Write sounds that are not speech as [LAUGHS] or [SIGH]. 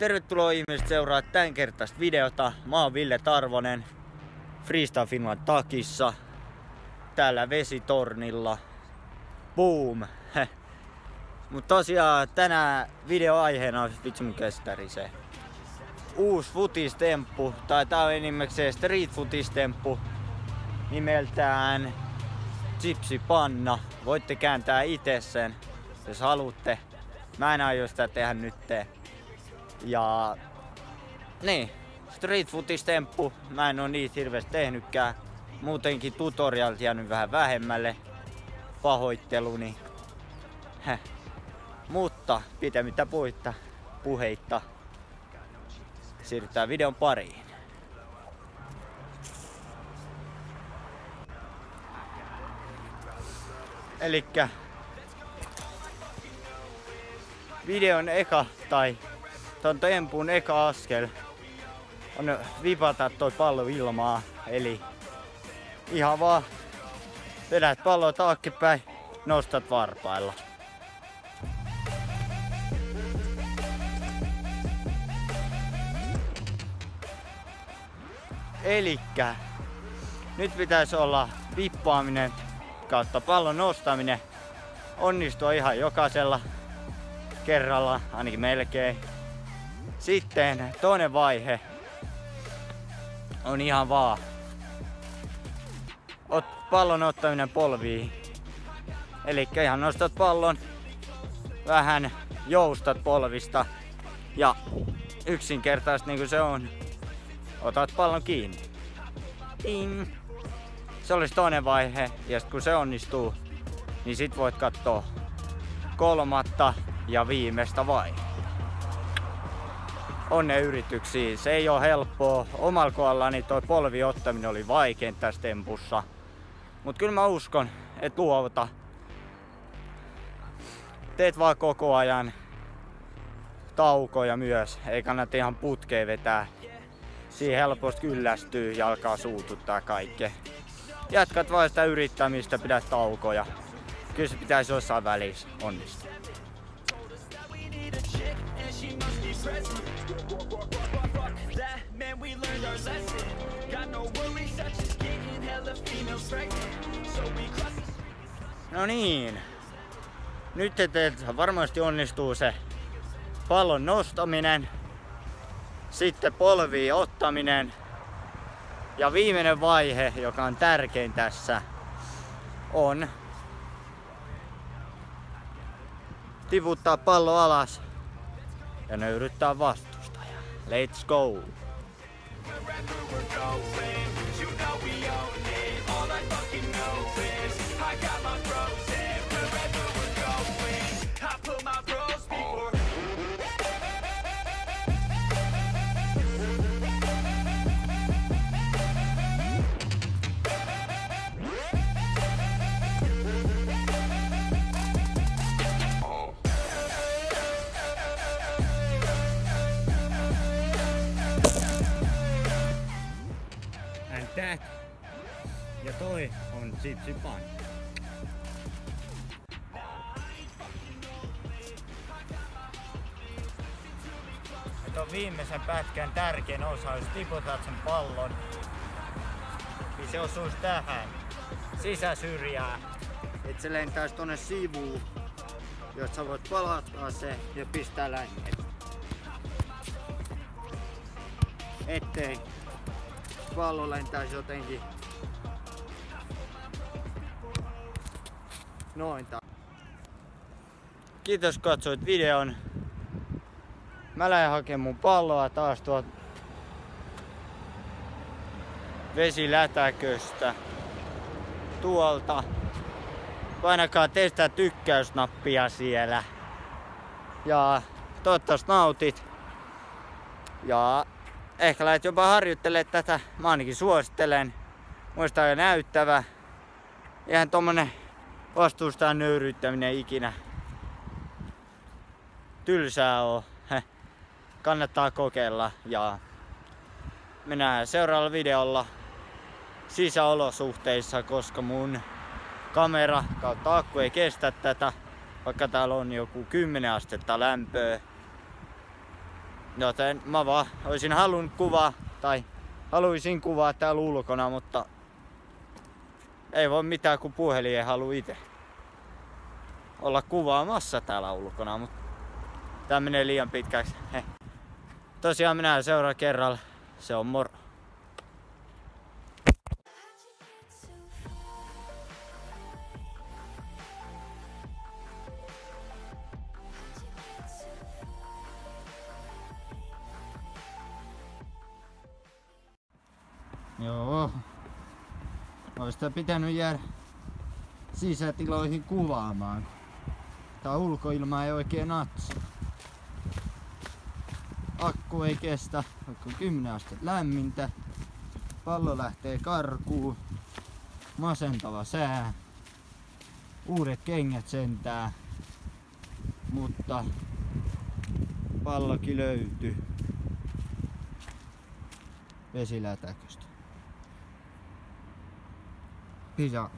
Tervetuloa ihmiset seuraa tämän kertaista videota. Mä oon Ville Tarvonen Freestyle Finland takissa. Täällä vesitornilla. Boom! [LAUGHS] Mutta tosiaan tänään videoaiheena on vitsi mun kestari se. Uusi futistemppu, tai tää on enimmäkseen street futistemppu nimeltään Gypsy Panna. Voitte kääntää itse sen, jos haluatte. Mä en aio sitä tehdä nyt. Ja niin, street futistemppu. Mä en oo niitä hirveästi tehnytkään. Muutenkin tutorialit jäänyt vähän vähemmälle. Pahoitteluni. Häh. Mutta pitemmittä puitta, puheitta. Siirrytään videon pariin. Elikkä videon eka tai ton tempun eka askel on vipata toi pallo ilmaa. Eli ihan vaan vedät palloa taaksepäin, nostat varpailla. Elikkä nyt pitäisi olla vippaaminen kautta pallon nostaminen onnistua ihan jokaisella kerralla, ainakin melkein. Sitten toinen vaihe on ihan vaan ot, pallon ottaminen polviin. Eli ihan nostat pallon, vähän joustat polvista ja yksinkertaisesti niin kuin se on, otat pallon kiinni. Ting. Se olisi toinen vaihe ja kun se onnistuu, niin sit voit katsoa kolmatta ja viimeistä vaihetta. Onne yrityksiin. Se ei ole helppoa. Omalla kohdallani toi polvi ottaminen oli vaikein tässä tempussa. Mut kyllä mä uskon, että luovuta. Teet vaan koko ajan taukoja myös. Ei kannata ihan putkeen vetää. Siihen helposti kyllästyy ja alkaa suututtaa kaikkea. Jatkat vaan sitä yrittämistä, pidät taukoja. Kyllä se pitäisi jossain välissä onnistua. No niin. Nyt teiltä varmasti onnistuu se pallon nostaminen, sitten polviin ottaminen ja viimeinen vaihe, joka on tärkein tässä, on tiputtaa pallo alas ja nöyryttää vastustaja. Let's go! And Ja toi on Gypsy Pan. Nyt on viimeisen pätkän tärkein osa, jos tiputat sen pallon, niin se osuisi tähän sisäsyrjään. Et se lentäisi tonne sivuun, jos sä voit palauttaa se ja pistää länget. Ettei pallo lentäisi jotenkin noin. ta- Kiitos katsoit videon. Mä lähden hakemaan mun palloa taas tuolta vesilätäköstä. Tuolta. Painakaa teistä tykkäysnappia siellä. Ja toivottavasti nautit. Ja ehkä lähdet jopa harjoittelemaan tätä. Mä ainakin suosittelen. Muista on näyttävä. Eihän tommonen vastustajan nöyryyttäminen ikinä tylsää. Heh. Kannattaa kokeilla ja mennään seuraavalla videolla sisäolosuhteissa, koska mun kamera kautta akku ei kestä tätä, vaikka täällä on joku 10 astetta lämpöä. Joten mä vaan olisin halunnut kuvaa, tai haluaisin kuvaa täällä ulkona, mutta ei voi mitään kun puhelin ei halua itse olla kuvaamassa täällä ulkona, mutta tää menee liian pitkäksi. Heh. Tosiaan minä seuraan kerralla. Se on moro. Joo. Ois tää pitänyt jäädä sisätiloihin kuvaamaan. Tää ulkoilma ei oikein natsi. Akku ei kestä, vaikka on 10 astetta lämmintä. Pallo lähtee karkuun. Masentava sää. Uudet kengät sentää. Mutta pallokin löytyy vesilätäköstä. 别加